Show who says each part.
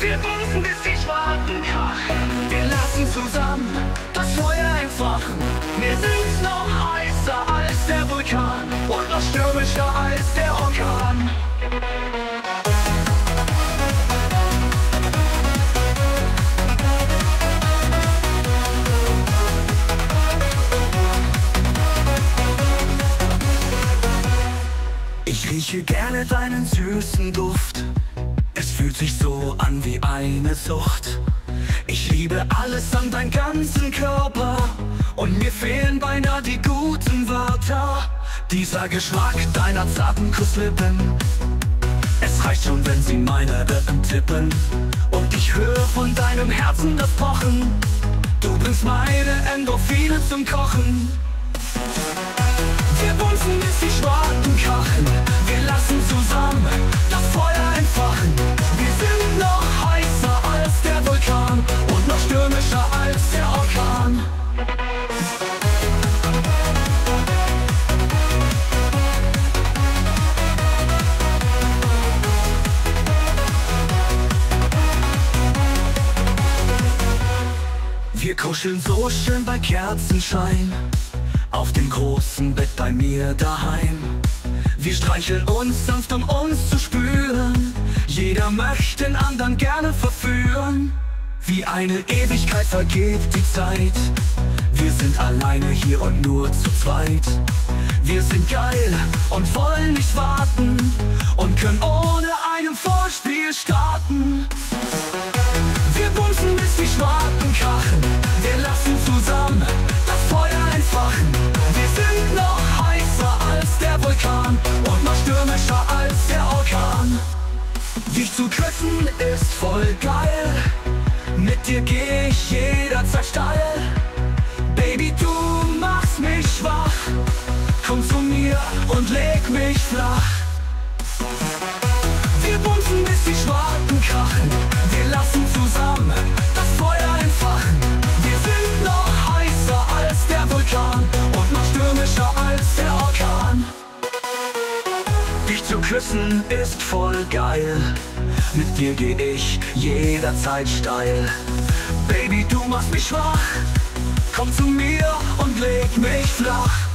Speaker 1: Wir bumsen bis die Schwarten krachen. Wir lassen zusammen das Feuer entfachen. Wir sind noch heißer als der Vulkan und noch stürmischer als der Orkan. Ich rieche gerne deinen süßen Duft. Fühlt sich so an wie eine Sucht. Ich liebe alles an deinem ganzen Körper. Und mir fehlen beinahe die guten Wörter. Dieser Geschmack deiner zarten Kusslippen. Es reicht schon, wenn sie meine Rippen tippen. Und ich höre von deinem Herzen das Pochen. Du bringst meine Endorphine zum Kochen. Wir kuscheln so schön bei Kerzenschein auf dem großen Bett bei mir daheim. Wir streicheln uns sanft, um uns zu spüren. Jeder möchte den anderen gerne verführen. Wie eine Ewigkeit vergeht die Zeit. Wir sind alleine hier und nur zu zweit. Wir sind geil und wollen nicht warten und können ohne Dich zu küssen ist voll geil. Mit dir geh ich jederzeit steil. Baby, du machst mich schwach. Komm zu mir und leg mich flach. Wir bumsen bis die Schwarten krachen. Wir lassen zusammen das Feuer entfachen. Wir sind noch heißer als der Vulkan und noch stürmischer als der Orkan. Dich zu küssen ist voll geil. Mit dir geh ich jederzeit steil. Baby, du machst mich schwach. Komm zu mir und leg mich flach.